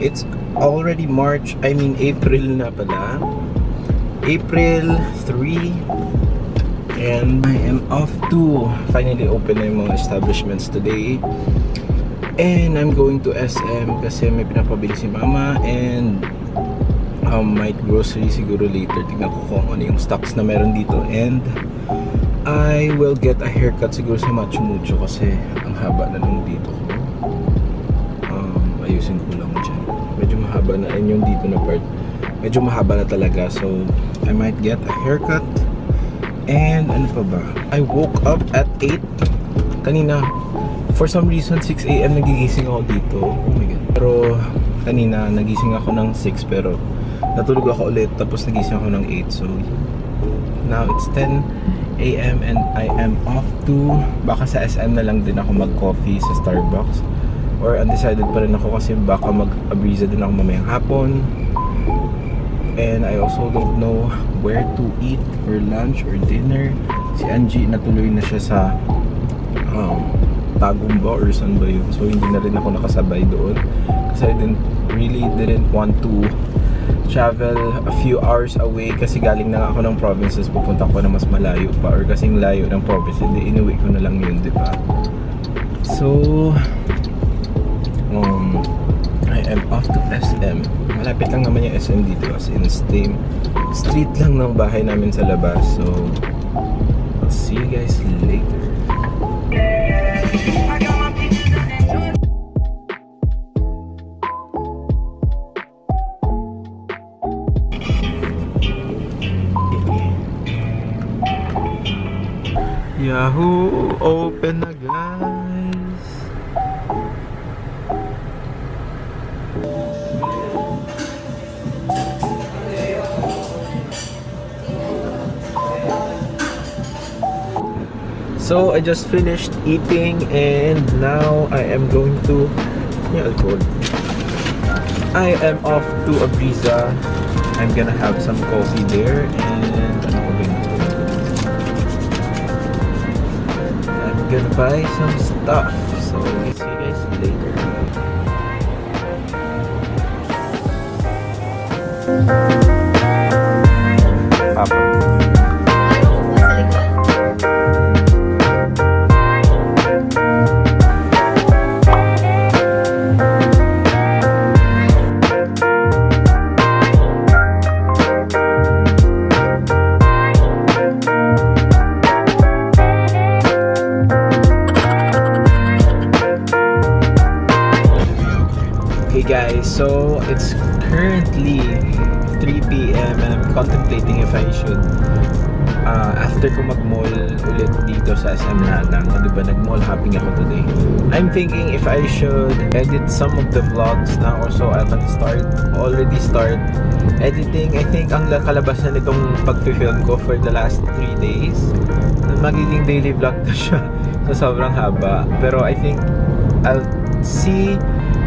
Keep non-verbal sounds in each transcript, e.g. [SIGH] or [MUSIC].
it's already March, I mean April na pala. April 3 and I am off to finally open na mga establishments today. And I'm going to SM kasi may pinapabili si mama and um, might grocery siguro later. Tingnan ko kung ano yung stocks na meron dito. And I will get a haircut siguro sa Machu Mucho kasi ang haba na nung dito ko. Ayusin ko lang dyan. Medyo mahaba na. And yung dito na part, medyo mahaba na talaga. So, I might get a haircut. And ano pa ba? I woke up at 8. Kanina, for some reason, 6 a.m. nagigising ako dito. Oh my God. Pero kanina, nagising ako ng 6 pero natulog ako ulit tapos nagising ako ng 8 so now it's 10 a.m. and I am off to baka sa SM na lang din ako mag coffee sa Starbucks or undecided pa rin ako kasi baka mag abriza din ako mamayang hapon. And I also don't know where to eat for lunch or dinner. Si Angie natuloy na siya sa um, Tagumba or saan ba so hindi na rin ako nakasabay doon. Kasi I didn't, really didn't want to travel a few hours away kasi galing na ako ng provinces. Pupunta ko na mas malayo pa or kasing layo ng province. Hindi inuwi ko na lang yun di ba? So um I am off to SM malapit lang naman yung SM dito as in same street lang ng bahay namin sa labas so I'll see you guys later Yahoo! Open na guys! So I just finished eating and now I am going to yeah. I am off to Abriza. I'm gonna have some coffee there and? I'm gonna buy some stuff. So see you guys later. Papa. 3 p.m. and I'm contemplating if I should uh, after ko mag-mall ulit dito sa SM Lanang, o diba nag-mall hopping ako today. I'm thinking if I should edit some of the vlogs na also I can start, already start editing. I think ang kalabas na nitong pag-film ko for the last 3 days, magiging daily vlog na siya [LAUGHS] sa sobrang haba. Pero I think I'll see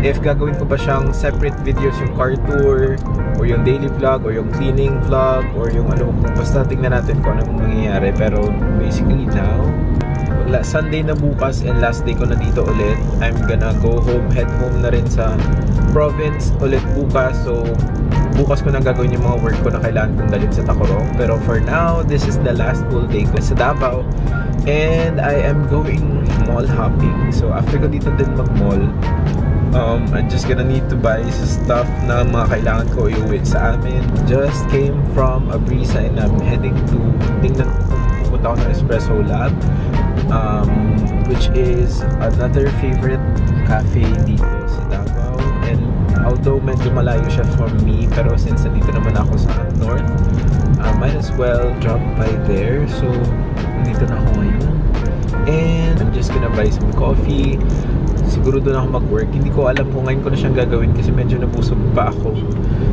if gagawin ko ba siyang separate videos yung car tour or yung daily vlog or yung cleaning vlog or yung ano kung basta tingnan natin kung anong mangyayari. Pero basically now Sunday na bukas and last day ko na dito ulit I'm gonna go home head home na rin sa province ulit bukas. So bukas ko nang gagawin yung mga work ko na kailangan kong dalhin sa Tacorong pero for now this is the last full day ko sa Davao. And I am going mall hopping. So after ko dito din mag mall um, I'm just gonna need to buy stuff na mga kailangan ko iuwi sa amin. Just came from Abrisa and I'm heading to, tingnan ko kung pupunta ako ng Espresso Lab, um, which is another favorite cafe dito sa Davao. And although medyo malayo siya from me, pero since nandito naman ako sa North, I might as well drop by there. So, nandito na ako ngayon. And I'm just gonna buy some coffee, siguro doon ako mag-work. Hindi ko alam kung ngayon ko na siyang gagawin kasi medyo nabusog pa ako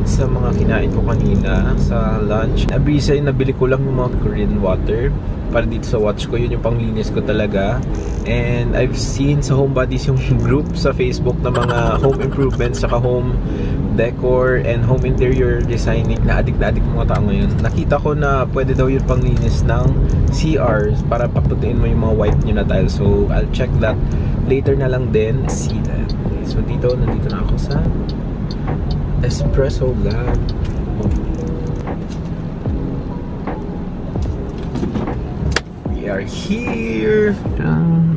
sa mga kinain ko kanina sa lunch. Abisa yung nabili ko lang yung mga Korean water para dito sa watch ko. Yun yung panglinis ko talaga. And I've seen sa Home Buddies yung [LAUGHS] group sa Facebook na mga home improvements saka home decor and home interior designing na adik na adik mga tao ngayon. Nakita ko na pwede daw yun panglinis ng CRs para paputiin mo yung mga white nyo na tile. So, I'll check that later na lang din. See that. So, dito, nandito na ako sa Espresso Lab. We are here. Dun.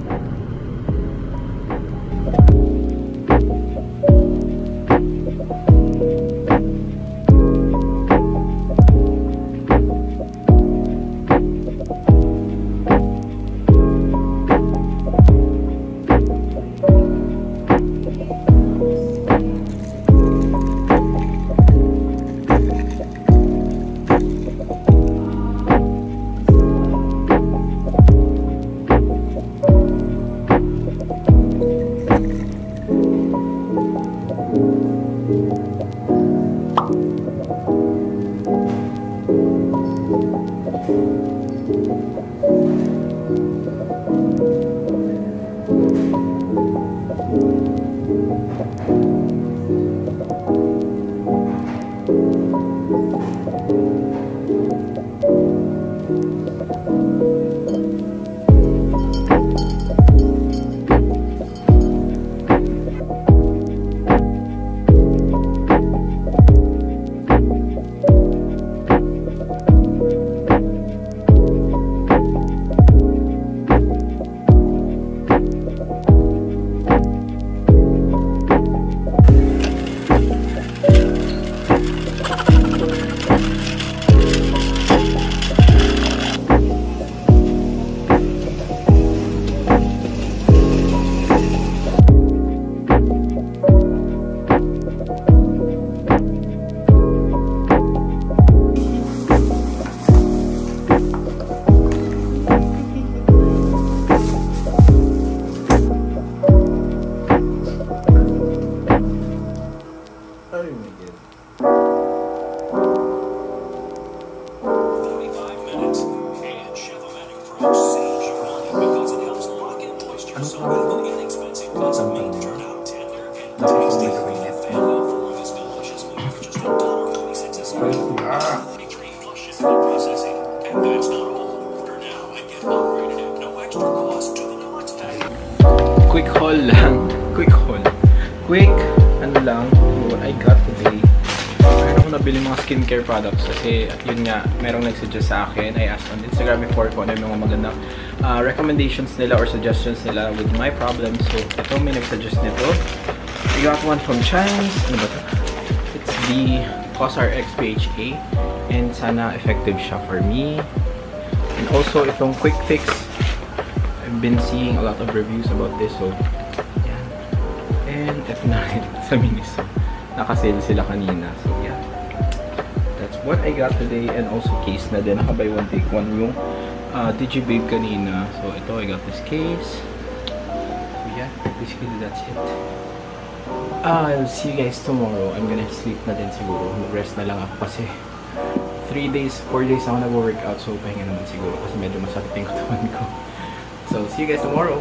Oh quick haul lang. Quick haul. Quick, ano lang, what I got today. Meron ako nabili mga skincare products kasi yun nga, merong nagsuggest sa akin. I asked on Instagram before kung ano yung mga magandang uh, recommendations nila or suggestions nila with my problems. So, ito may nagsuggest nito. I got one from Chance. Ano ba ito? It's the COSRX PHA and sana effective siya for me. And also, itong Quick Fix I've been seeing a lot of reviews about this, so yan. And eto na rin [LAUGHS] sa Miniso. Nakasale sila kanina, so yeah. That's what I got today and also case na din. Naka buy one take one yung uh, Digibabe kanina. So ito, I got this case. So yeah, basically that's it. I'll see you guys tomorrow. I'm gonna sleep na din siguro. Mag-rest na lang ako kasi 3 days, 4 days ako nag-workout so pahinga naman siguro kasi medyo masakit yung katawan ko. So, see you guys tomorrow.